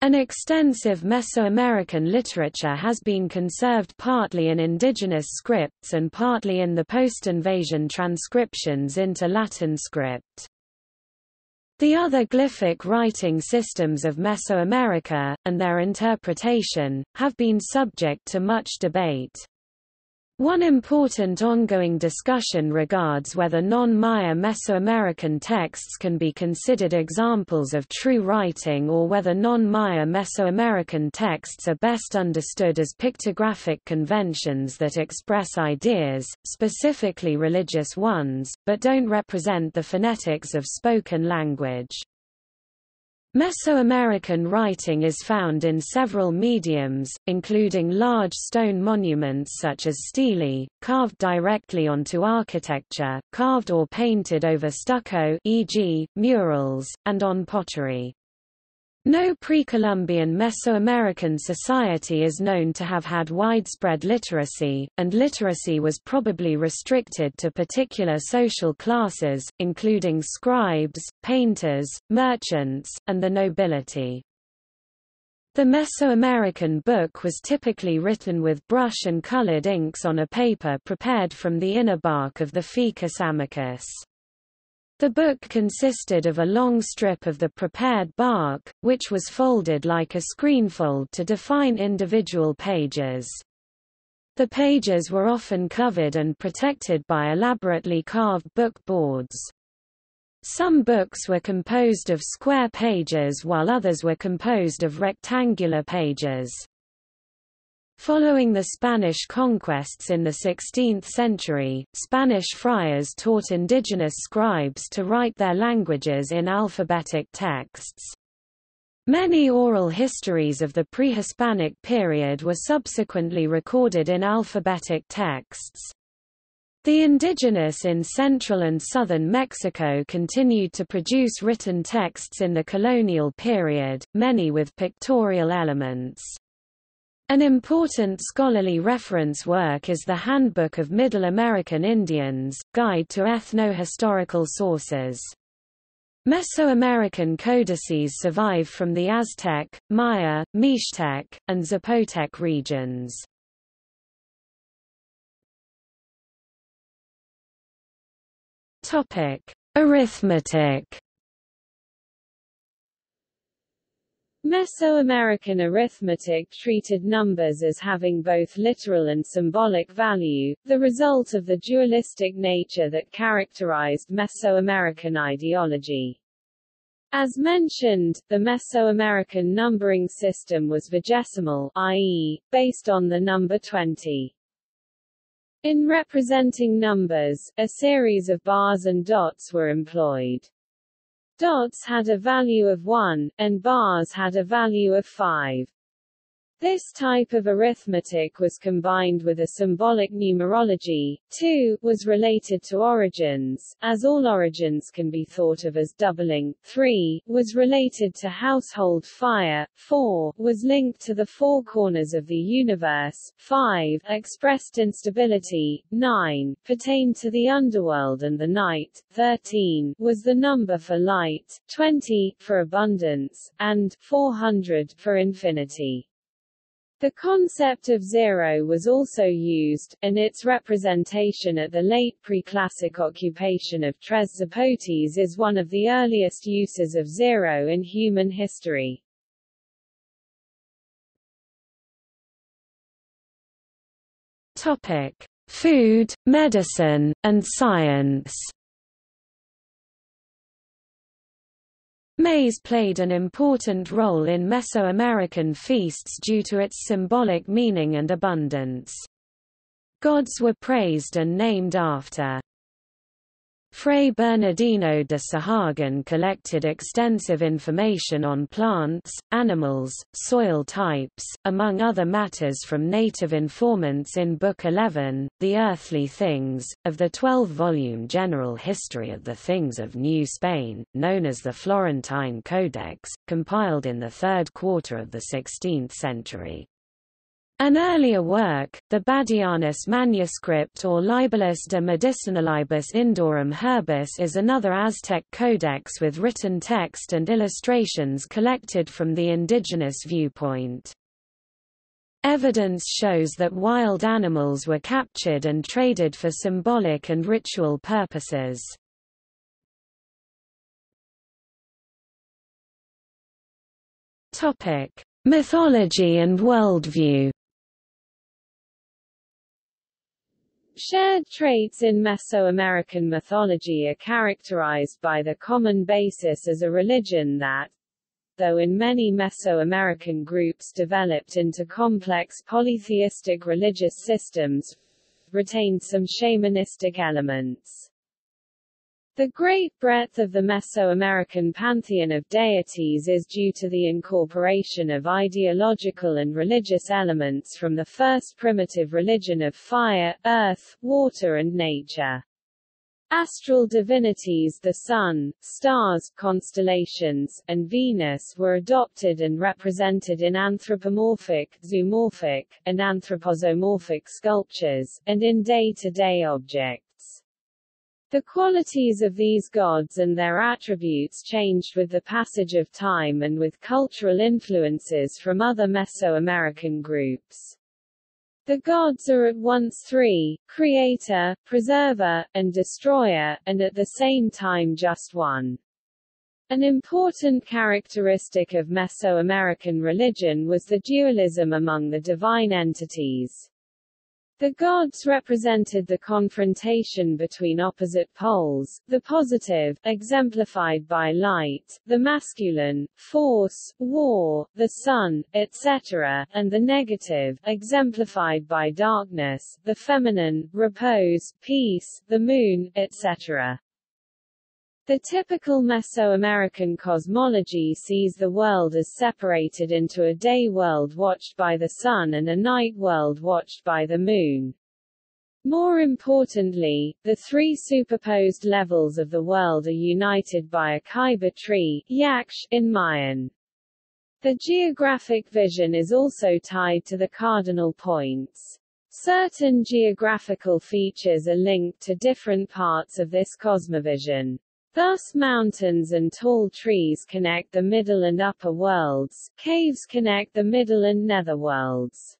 An extensive Mesoamerican literature has been conserved partly in indigenous scripts and partly in the post-invasion transcriptions into Latin script. The other glyphic writing systems of Mesoamerica, and their interpretation, have been subject to much debate. One important ongoing discussion regards whether non-Maya Mesoamerican texts can be considered examples of true writing or whether non-Maya Mesoamerican texts are best understood as pictographic conventions that express ideas, specifically religious ones, but don't represent the phonetics of spoken language. Mesoamerican writing is found in several mediums, including large stone monuments such as stele, carved directly onto architecture, carved or painted over stucco e.g., murals, and on pottery. No pre-Columbian Mesoamerican society is known to have had widespread literacy, and literacy was probably restricted to particular social classes, including scribes, painters, merchants, and the nobility. The Mesoamerican book was typically written with brush and colored inks on a paper prepared from the inner bark of the Ficus amicus. The book consisted of a long strip of the prepared bark, which was folded like a screenfold to define individual pages. The pages were often covered and protected by elaborately carved book boards. Some books were composed of square pages while others were composed of rectangular pages. Following the Spanish conquests in the 16th century, Spanish friars taught indigenous scribes to write their languages in alphabetic texts. Many oral histories of the pre-Hispanic period were subsequently recorded in alphabetic texts. The indigenous in central and southern Mexico continued to produce written texts in the colonial period, many with pictorial elements. An important scholarly reference work is the Handbook of Middle American Indians, Guide to Ethno-Historical Sources. Mesoamerican codices survive from the Aztec, Maya, Mixtec, and Zapotec regions. Arithmetic. Mesoamerican arithmetic treated numbers as having both literal and symbolic value, the result of the dualistic nature that characterized Mesoamerican ideology. As mentioned, the Mesoamerican numbering system was vigesimal i.e., based on the number 20. In representing numbers, a series of bars and dots were employed. Dots had a value of 1, and bars had a value of 5. This type of arithmetic was combined with a symbolic numerology. 2 was related to origins, as all origins can be thought of as doubling. 3 was related to household fire. 4 was linked to the four corners of the universe. 5 expressed instability. 9 pertained to the underworld and the night. 13 was the number for light, 20 for abundance, and 400 for infinity. The concept of zero was also used, and its representation at the late pre-classic occupation of Tres Zapotes is one of the earliest uses of zero in human history. Topic: Food, medicine, and science. Maize played an important role in Mesoamerican feasts due to its symbolic meaning and abundance. Gods were praised and named after Fray Bernardino de Sahagun collected extensive information on plants, animals, soil types, among other matters from native informants in Book 11, The Earthly Things, of the 12-volume General History of the Things of New Spain, known as the Florentine Codex, compiled in the third quarter of the 16th century. An earlier work, the Badianus manuscript or Libellus de Medicinalibus Indorum Herbis is another Aztec codex with written text and illustrations collected from the indigenous viewpoint. Evidence shows that wild animals were captured and traded for symbolic and ritual purposes. Mythology and worldview Shared traits in Mesoamerican mythology are characterized by the common basis as a religion that, though in many Mesoamerican groups developed into complex polytheistic religious systems, retained some shamanistic elements. The great breadth of the Mesoamerican pantheon of deities is due to the incorporation of ideological and religious elements from the first primitive religion of fire, earth, water and nature. Astral divinities the Sun, stars, constellations, and Venus were adopted and represented in anthropomorphic, zoomorphic, and anthropozoomorphic sculptures, and in day-to-day -day objects. The qualities of these gods and their attributes changed with the passage of time and with cultural influences from other Mesoamerican groups. The gods are at once three, creator, preserver, and destroyer, and at the same time just one. An important characteristic of Mesoamerican religion was the dualism among the divine entities. The gods represented the confrontation between opposite poles, the positive, exemplified by light, the masculine, force, war, the sun, etc., and the negative, exemplified by darkness, the feminine, repose, peace, the moon, etc. The typical Mesoamerican cosmology sees the world as separated into a day world watched by the sun and a night world watched by the moon. More importantly, the three superposed levels of the world are united by a ceiba tree Yaxche, in Mayan. The geographic vision is also tied to the cardinal points. Certain geographical features are linked to different parts of this cosmovision. Thus mountains and tall trees connect the middle and upper worlds, caves connect the middle and nether worlds.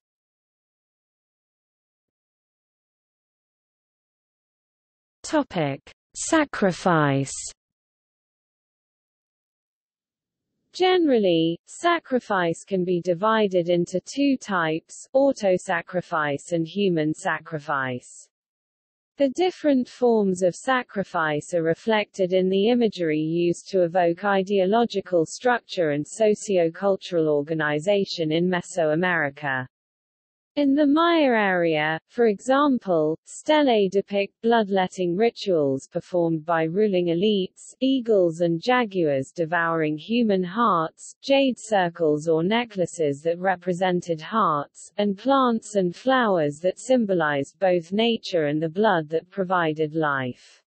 Topic: Sacrifice. Generally, sacrifice can be divided into two types, auto-sacrifice and human sacrifice. The different forms of sacrifice are reflected in the imagery used to evoke ideological structure and socio-cultural organization in Mesoamerica. In the Maya area, for example, stelae depict bloodletting rituals performed by ruling elites, eagles and jaguars devouring human hearts, jade circles or necklaces that represented hearts, and plants and flowers that symbolized both nature and the blood that provided life.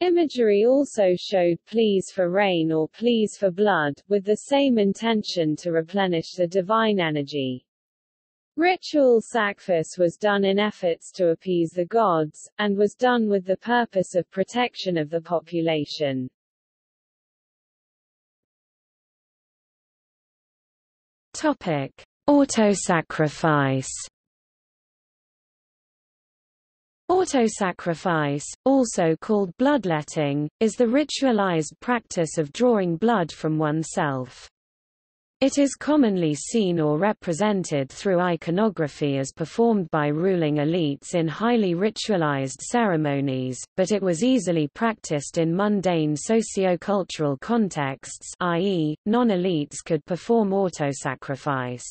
Imagery also showed pleas for rain or pleas for blood, with the same intention to replenish the divine energy. Ritual sacrifice was done in efforts to appease the gods, and was done with the purpose of protection of the population. Topic: Autosacrifice. Autosacrifice, also called bloodletting, is the ritualized practice of drawing blood from oneself. It is commonly seen or represented through iconography as performed by ruling elites in highly ritualized ceremonies, but it was easily practiced in mundane socio-cultural contexts i.e., non-elites could perform autosacrifice.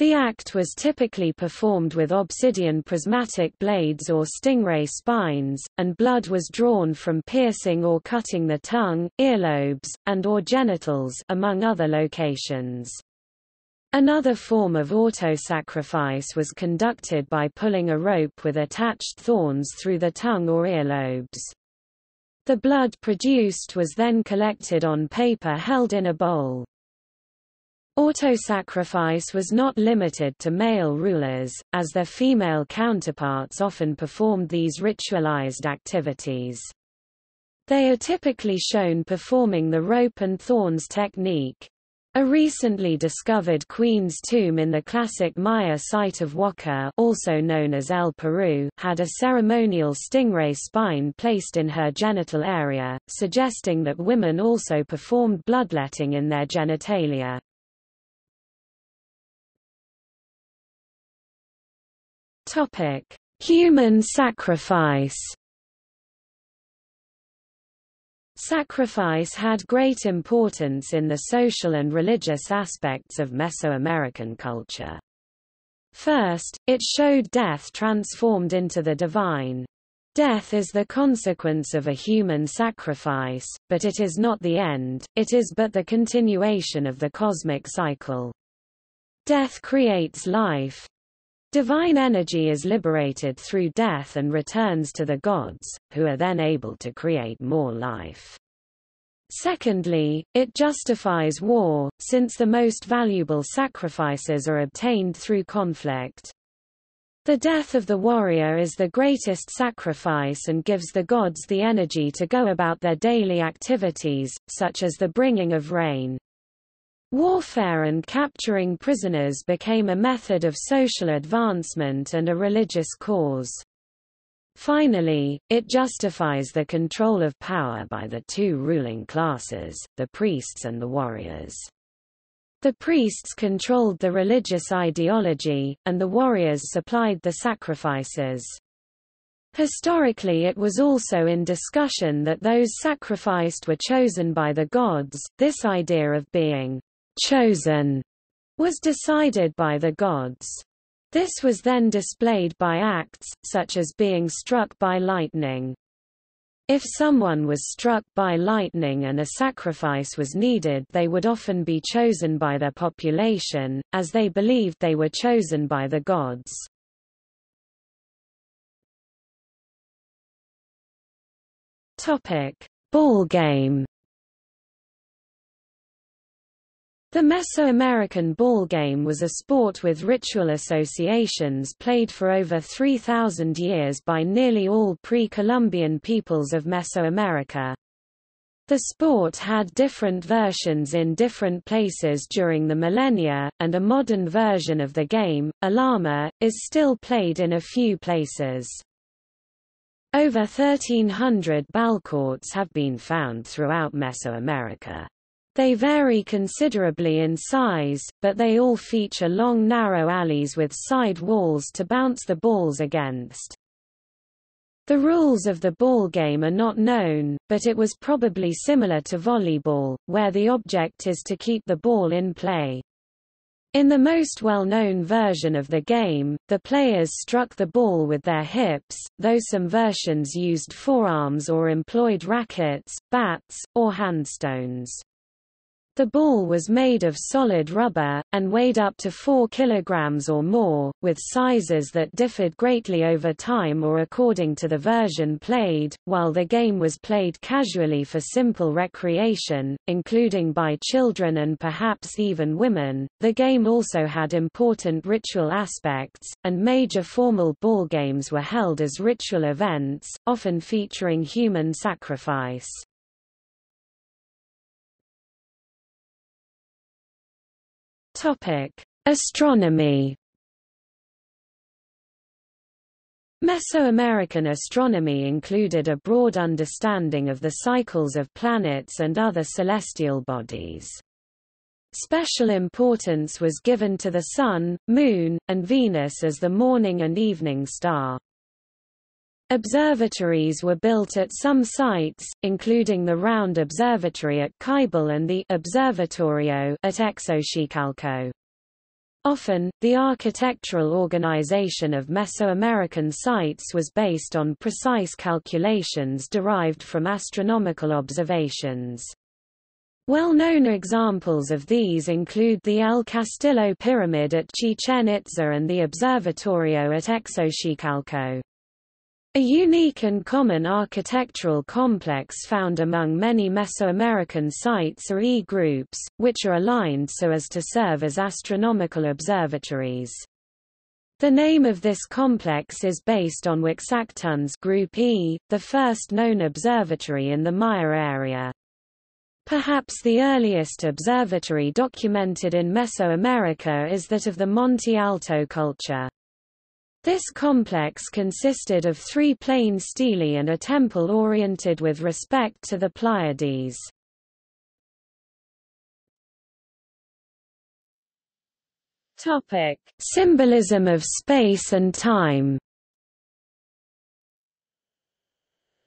The act was typically performed with obsidian prismatic blades or stingray spines, and blood was drawn from piercing or cutting the tongue, earlobes, and or genitals among other locations. Another form of auto-sacrifice was conducted by pulling a rope with attached thorns through the tongue or earlobes. The blood produced was then collected on paper held in a bowl. Autosacrifice was not limited to male rulers, as their female counterparts often performed these ritualized activities. They are typically shown performing the rope and thorns technique. A recently discovered queen's tomb in the classic Maya site of Waka' also known as El Peru had a ceremonial stingray spine placed in her genital area, suggesting that women also performed bloodletting in their genitalia. Topic: Human sacrifice. Sacrifice had great importance in the social and religious aspects of Mesoamerican culture. First, it showed death transformed into the divine. Death is the consequence of a human sacrifice, but it is not the end, it is but the continuation of the cosmic cycle. Death creates life, Divine energy is liberated through death and returns to the gods, who are then able to create more life. Secondly, it justifies war, since the most valuable sacrifices are obtained through conflict. The death of the warrior is the greatest sacrifice and gives the gods the energy to go about their daily activities, such as the bringing of rain. Warfare and capturing prisoners became a method of social advancement and a religious cause. Finally, it justifies the control of power by the two ruling classes, the priests and the warriors. The priests controlled the religious ideology, and the warriors supplied the sacrifices. Historically it was also in discussion that those sacrificed were chosen by the gods, this idea of being chosen was decided by the gods. This was then displayed by acts, such as being struck by lightning. If someone was struck by lightning and a sacrifice was needed they would often be chosen by their population, as they believed they were chosen by the gods. Ball game The Mesoamerican ball game was a sport with ritual associations played for over 3,000 years by nearly all pre-Columbian peoples of Mesoamerica. The sport had different versions in different places during the millennia, and a modern version of the game, ulama, is still played in a few places. Over 1,300 ballcourts have been found throughout Mesoamerica. They vary considerably in size, but they all feature long narrow alleys with side walls to bounce the balls against. The rules of the ball game are not known, but it was probably similar to volleyball, where the object is to keep the ball in play. In the most well-known version of the game, the players struck the ball with their hips, though some versions used forearms or employed rackets, bats, or handstones. The ball was made of solid rubber, and weighed up to 4 kilograms or more, with sizes that differed greatly over time or according to the version played. While the game was played casually for simple recreation, including by children and perhaps even women, the game also had important ritual aspects, and major formal ball games were held as ritual events, often featuring human sacrifice. Astronomy. Mesoamerican astronomy included a broad understanding of the cycles of planets and other celestial bodies. Special importance was given to the Sun, Moon, and Venus as the morning and evening star. Observatories were built at some sites, including the Round Observatory at Ceibal and the Observatorio at Xochicalco. Often, the architectural organization of Mesoamerican sites was based on precise calculations derived from astronomical observations. Well-known examples of these include the El Castillo Pyramid at Chichen Itza and the Observatorio at Xochicalco. A unique and common architectural complex found among many Mesoamerican sites are E-groups, which are aligned so as to serve as astronomical observatories. The name of this complex is based on Uaxactun's Group E, the first known observatory in the Maya area. Perhaps the earliest observatory documented in Mesoamerica is that of the Monte Alto culture. This complex consisted of three plain stelae and a temple oriented with respect to the Pleiades. Topic: Symbolism of space and time.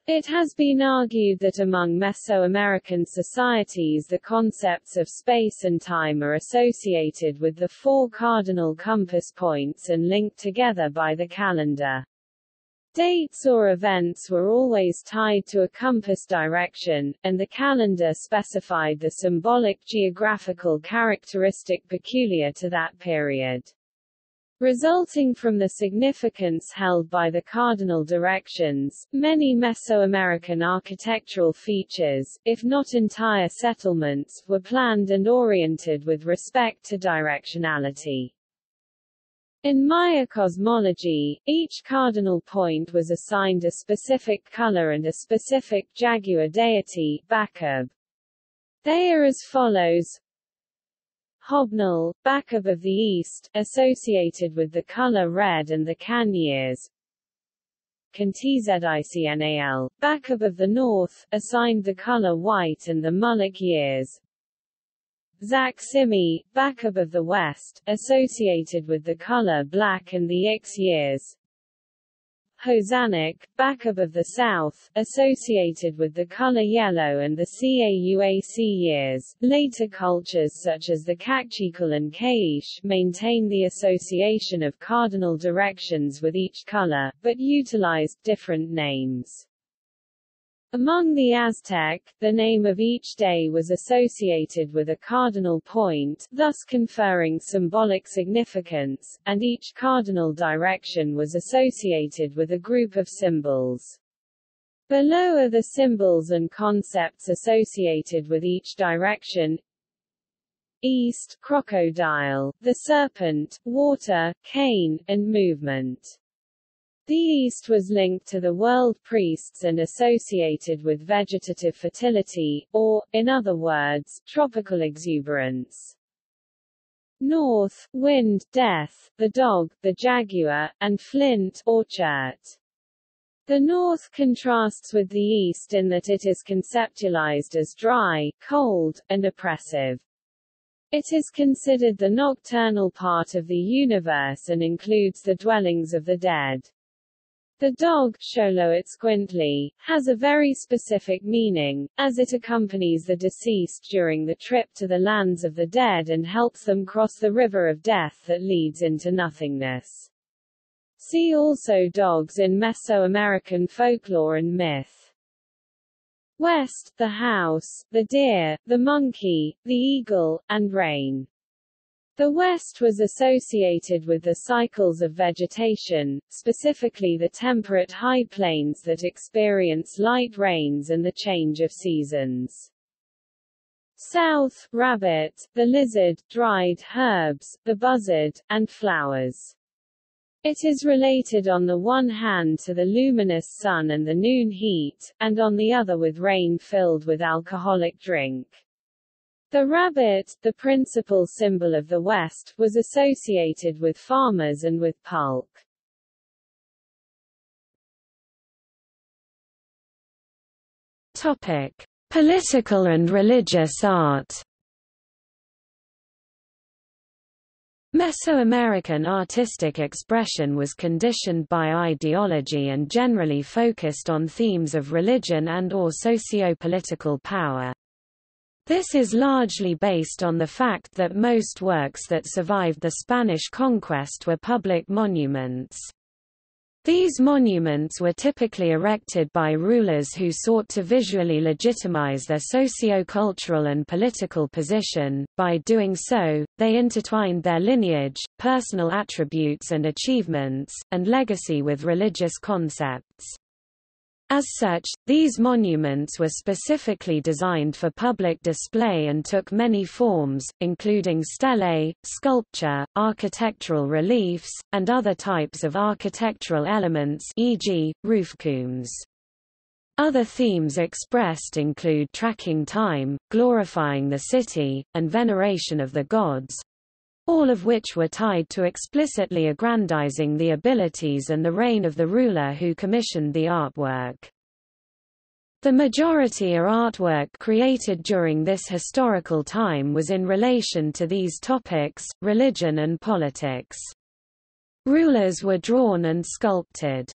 It has been argued that among Mesoamerican societies the concepts of space and time are associated with the four cardinal compass points and linked together by the calendar. Dates or events were always tied to a compass direction, and the calendar specified the symbolic geographical characteristic peculiar to that period. Resulting from the significance held by the cardinal directions, many Mesoamerican architectural features, if not entire settlements, were planned and oriented with respect to directionality. In Maya cosmology, each cardinal point was assigned a specific color and a specific jaguar deity Bacab. They are as follows Hobnil, Bacab of the East, associated with the color red and the Kan years. Can Tzicnal, Bacab of the North, assigned the color white and the Muluc years. Zaksimi, Bacab of the West, associated with the color black and the X years. Hozanek, Bacab of the South, associated with the color yellow and the Cauac years. Later cultures such as the Kaqchikel and K'iche' maintain the association of cardinal directions with each color, but utilized different names. Among the Aztec, the name of each day was associated with a cardinal point, thus conferring symbolic significance, and each cardinal direction was associated with a group of symbols. Below are the symbols and concepts associated with each direction. East, crocodile, the serpent, water, cane, and movement. The East was linked to the world priests and associated with vegetative fertility, or, in other words, tropical exuberance. North, wind, death, the dog, the jaguar, and flint, or chert. The North contrasts with the East in that it is conceptualized as dry, cold, and oppressive. It is considered the nocturnal part of the universe and includes the dwellings of the dead. The dog Xoloitzcuintli, has a very specific meaning, as it accompanies the deceased during the trip to the lands of the dead and helps them cross the river of death that leads into nothingness. See also dogs in Mesoamerican folklore and myth. West, the house, the deer, the monkey, the eagle, and rain. The West was associated with the cycles of vegetation, specifically the temperate high plains that experience light rains and the change of seasons. South, rabbit, the lizard, dried herbs, the buzzard, and flowers. It is related on the one hand to the luminous sun and the noon heat, and on the other with rain filled with alcoholic drink. The rabbit, the principal symbol of the West, was associated with farmers and with pulque. Topic: Political and religious art. Mesoamerican artistic expression was conditioned by ideology and generally focused on themes of religion and or socio-political power. This is largely based on the fact that most works that survived the Spanish conquest were public monuments. These monuments were typically erected by rulers who sought to visually legitimize their socio-cultural and political position. By doing so, they intertwined their lineage, personal attributes and achievements, and legacy with religious concepts. As such, these monuments were specifically designed for public display and took many forms, including stelae, sculpture, architectural reliefs, and other types of architectural elements e.g., roofcombs. Other themes expressed include tracking time, glorifying the city, and veneration of the gods, all of which were tied to explicitly aggrandizing the abilities and the reign of the ruler who commissioned the artwork. The majority of artwork created during this historical time was in relation to these topics, religion and politics. Rulers were drawn and sculpted.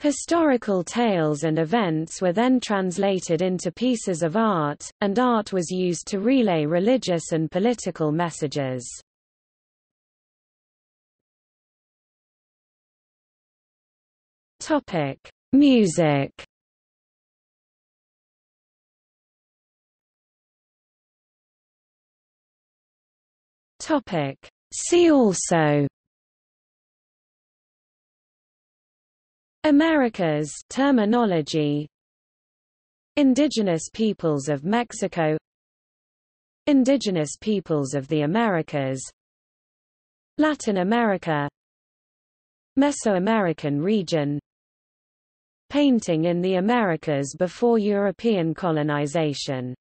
Historical tales and events were then translated into pieces of art, and art was used to relay religious and political messages. Topic: Music. Topic: See also. Americas terminology. Indigenous peoples of Mexico. Indigenous peoples of the Americas. Latin America. Mesoamerican region painting in the Americas before European colonization